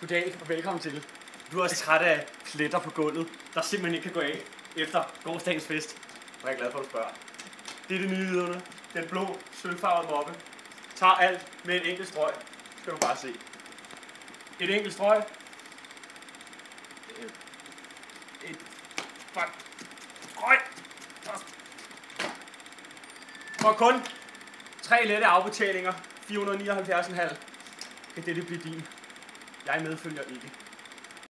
Goddag og velkommen til. Du er også træt af pletter på gulvet, der simpelthen ikke kan gå af efter gårdsdagens fest. Og jeg er glad for, at du spørger. Det er det nye vidunder. Den blå, sølvfarvede moppe. Tager alt med et enkelt strøg. Skal du bare se. Et enkelt strøg. Et, et fuck. strøg. For kun tre lette afbetalinger. 479,5 kan dette blive din. Jeg medfølger ikke.